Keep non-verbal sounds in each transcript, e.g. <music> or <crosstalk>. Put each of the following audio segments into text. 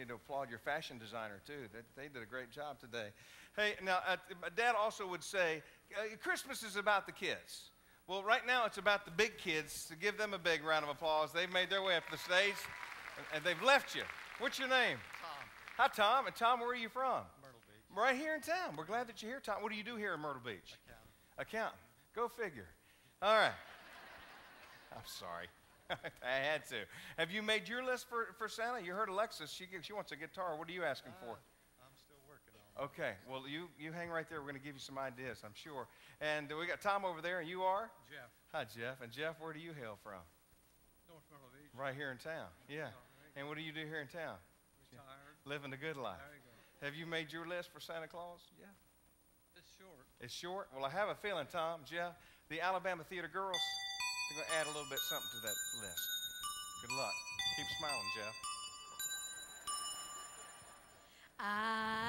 need to applaud your fashion designer too. They, they did a great job today. Hey, now uh, Dad also would say uh, Christmas is about the kids. Well, right now it's about the big kids. To give them a big round of applause. They've made their way up the stage, and, and they've left you. What's your name? Tom. Hi, Tom. And Tom, where are you from? Myrtle Beach. Right here in town. We're glad that you're here, Tom. What do you do here in Myrtle Beach? Accountant. Accountant. Go figure. All right. I'm sorry. <laughs> I had to. Have you made your list for, for Santa? You heard Alexis. She, she wants a guitar. What are you asking for? Uh, I'm still working on it. Okay. Well, you, you hang right there. We're going to give you some ideas, I'm sure. And we got Tom over there, and you are? Jeff, Hi, Jeff. And Jeff, where do you hail from? North Myrtle Beach. Right here in town. Yeah. And what do you do here in town? Retired. Living the good life. There you go. Have you made your list for Santa Claus? Yeah. It's short. It's short. Well, I have a feeling, Tom, Jeff, the Alabama Theater Girls, they're going to add a little bit something to that list. Good luck. Keep smiling, Jeff. I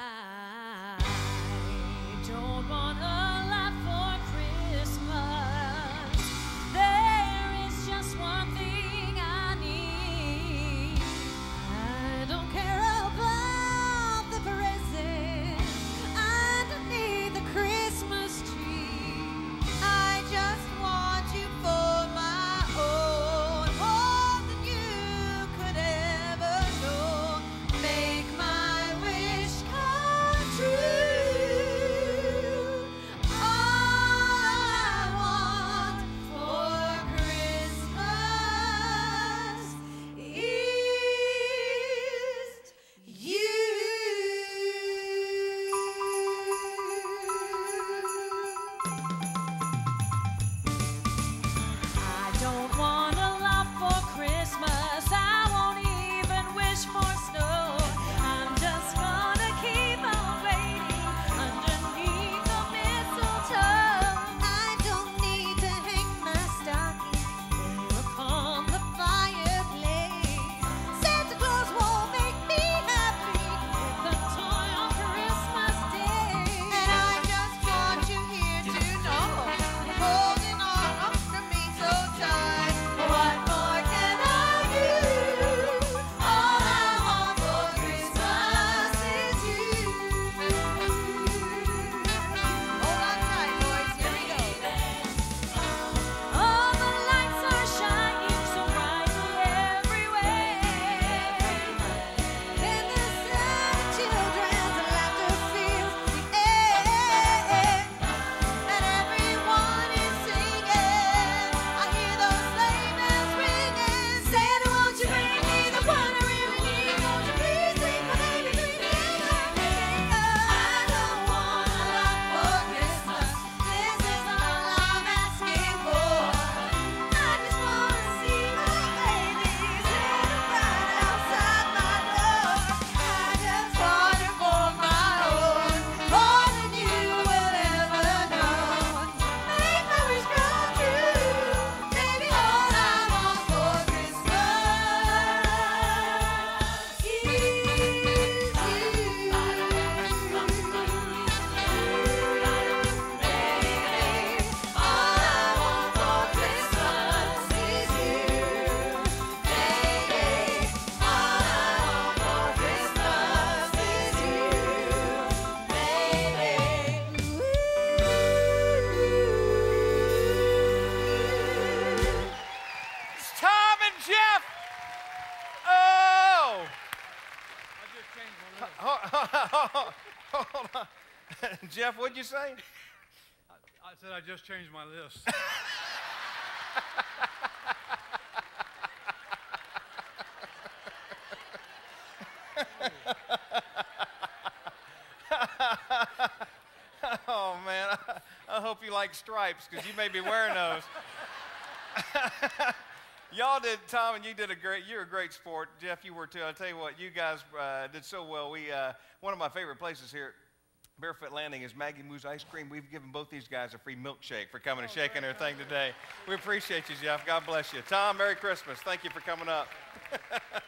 Hold, on. <laughs> Jeff, what'd you say? I, I said I just changed my list. <laughs> Oh, man. I, I hope you like stripes because you may be wearing those. <laughs> Y'all did, Tom, and you did a great. You're a great sport, Jeff. You were too. I tell you what, you guys uh, did so well. We uh, one of my favorite places here, Barefoot Landing, is Maggie Moo's Ice Cream. We've given both these guys a free milkshake for coming and shaking their thing today. We appreciate you, Jeff. God bless you, Tom. Merry Christmas. Thank you for coming up. <laughs>